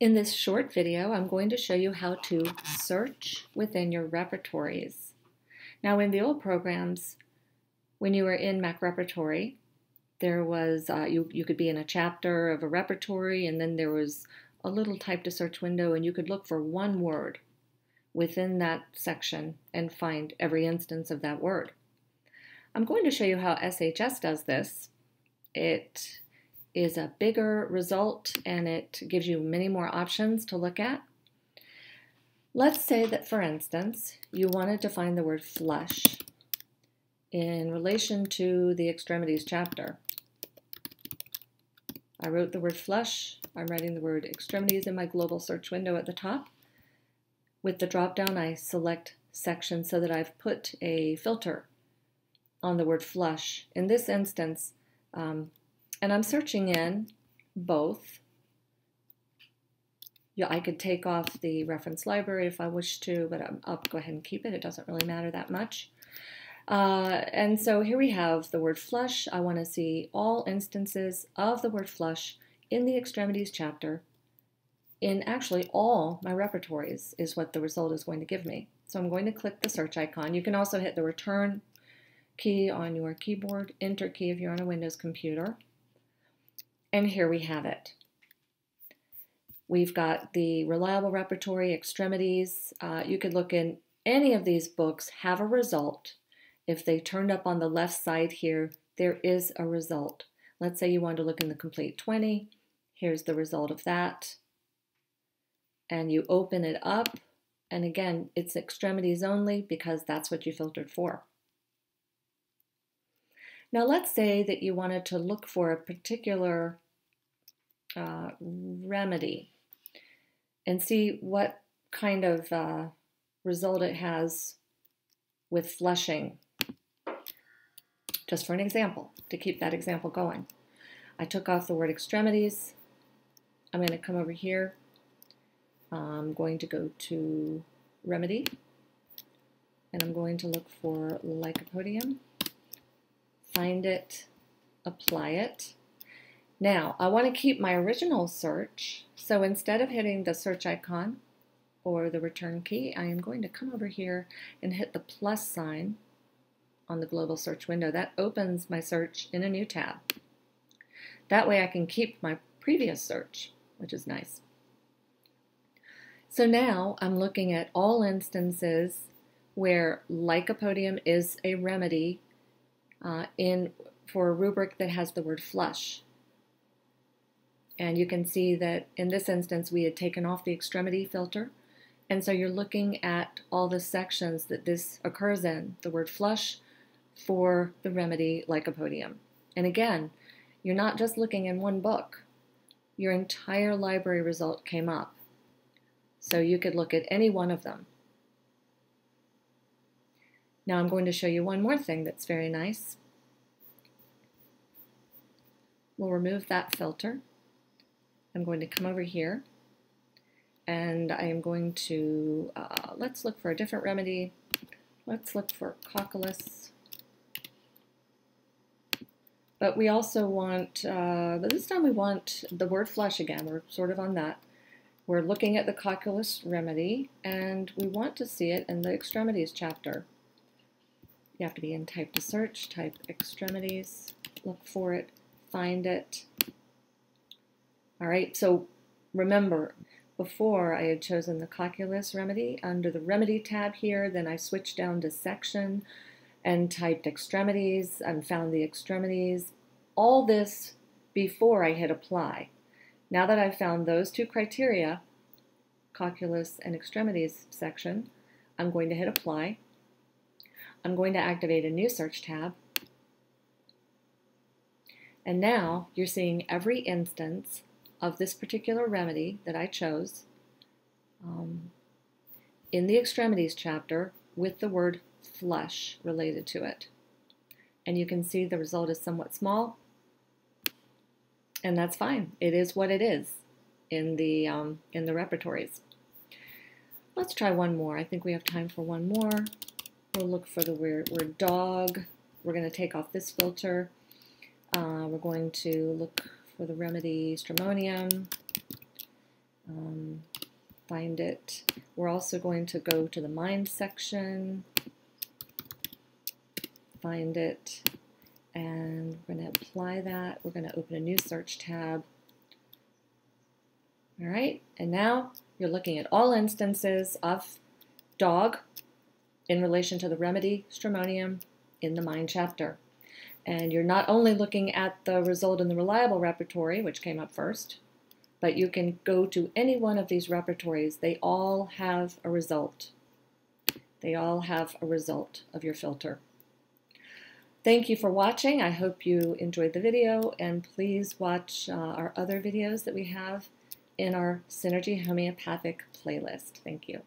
In this short video, I'm going to show you how to search within your repertories. Now, in the old programs, when you were in Mac Repertory, there was, uh, you, you could be in a chapter of a repertory, and then there was a little type to search window, and you could look for one word within that section and find every instance of that word. I'm going to show you how SHS does this. It is a bigger result and it gives you many more options to look at. Let's say that, for instance, you wanted to find the word flush in relation to the extremities chapter. I wrote the word flush. I'm writing the word extremities in my global search window at the top. With the drop down, I select section so that I've put a filter on the word flush. In this instance, um, and I'm searching in both. Yeah, I could take off the reference library if I wish to, but I'll go ahead and keep it. It doesn't really matter that much. Uh, and so here we have the word flush. I want to see all instances of the word flush in the extremities chapter in actually all my repertories is what the result is going to give me. So I'm going to click the search icon. You can also hit the return key on your keyboard, enter key if you're on a Windows computer. And here we have it. We've got the reliable repertory extremities. Uh, you could look in any of these books, have a result. If they turned up on the left side here, there is a result. Let's say you want to look in the complete 20. Here's the result of that. And you open it up. And again, it's extremities only because that's what you filtered for. Now let's say that you wanted to look for a particular uh, remedy and see what kind of uh, result it has with flushing. Just for an example, to keep that example going. I took off the word extremities. I'm going to come over here. I'm going to go to remedy and I'm going to look for lycopodium find it, apply it. Now, I want to keep my original search, so instead of hitting the search icon or the return key, I am going to come over here and hit the plus sign on the global search window. That opens my search in a new tab. That way I can keep my previous search, which is nice. So now I'm looking at all instances where lycopodium is a remedy uh, in for a rubric that has the word flush. And you can see that in this instance we had taken off the extremity filter. And so you're looking at all the sections that this occurs in, the word flush for the remedy lycopodium. And again, you're not just looking in one book. Your entire library result came up. So you could look at any one of them. Now I'm going to show you one more thing that's very nice. We'll remove that filter. I'm going to come over here and I am going to, uh, let's look for a different remedy. Let's look for cocculus. But we also want, uh, but this time we want the word flush again. We're sort of on that. We're looking at the cocculus remedy and we want to see it in the extremities chapter. You have to be in type to search, type extremities, look for it, find it. All right, so remember, before I had chosen the cocculus remedy under the remedy tab here, then I switched down to section and typed extremities and found the extremities. All this before I hit apply. Now that I've found those two criteria, cocculus and extremities section, I'm going to hit apply. I'm going to activate a new search tab. And now you're seeing every instance of this particular remedy that I chose um, in the extremities chapter with the word flush related to it. And you can see the result is somewhat small, and that's fine. It is what it is in the um, in the repertories. Let's try one more. I think we have time for one more. We'll look for the word, word dog. We're going to take off this filter. Uh, we're going to look for the remedy stramonium. Um, find it. We're also going to go to the mind section, find it, and we're going to apply that. We're going to open a new search tab. All right, and now you're looking at all instances of dog in relation to the remedy stramonium in the mind chapter. And you're not only looking at the result in the reliable repertory, which came up first, but you can go to any one of these repertories. They all have a result. They all have a result of your filter. Thank you for watching. I hope you enjoyed the video and please watch uh, our other videos that we have in our Synergy Homeopathic playlist. Thank you.